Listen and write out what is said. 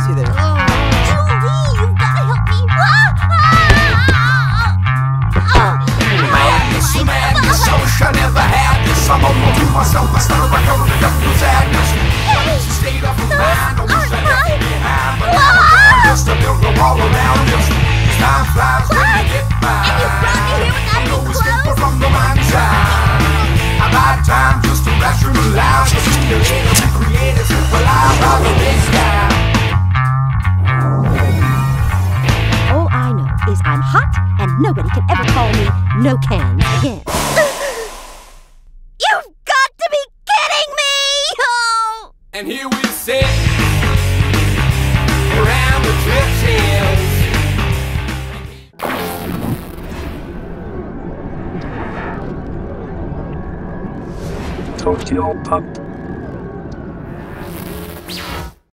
us either. Julie, you've oh, madness, I never had this. I'm over to myself, I started by covering it up with sadness. Hey, state of mind, I wish I left behind, I'm a builder around us. Time flies when you get by. And you brought me here without me clothes? I know it's from the mind's eye. I. Pluto can. Yes. You've got to be kidding me! Oh. And here we sit around the. Tokyo Pop